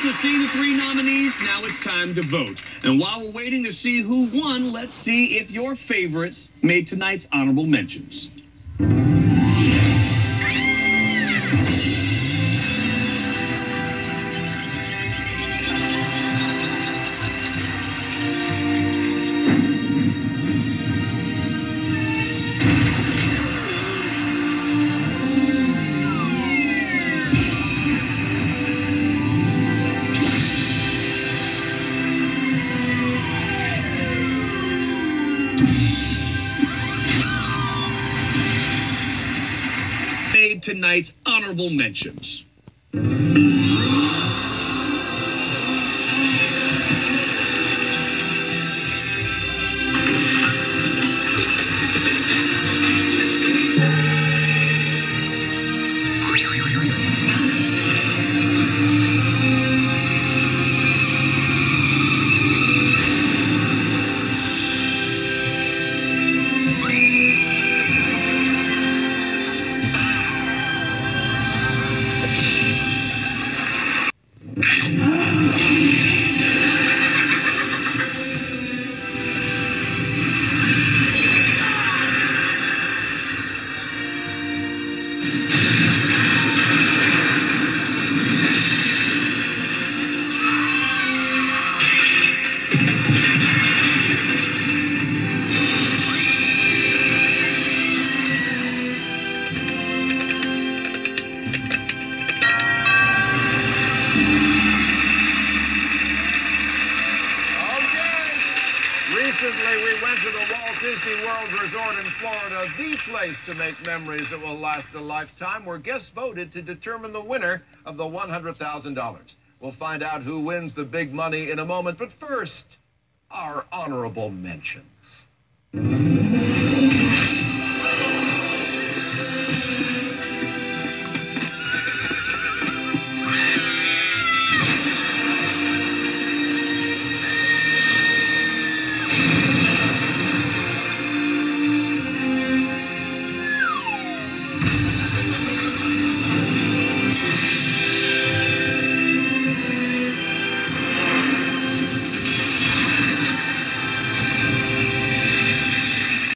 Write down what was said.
chance to see the three nominees, now it's time to vote. And while we're waiting to see who won, let's see if your favorites made tonight's honorable mentions. Tonight's honorable mentions. Recently, we went to the Walt Disney World Resort in Florida, the place to make memories that will last a lifetime, where guests voted to determine the winner of the $100,000. We'll find out who wins the big money in a moment, but first, our honorable mentions.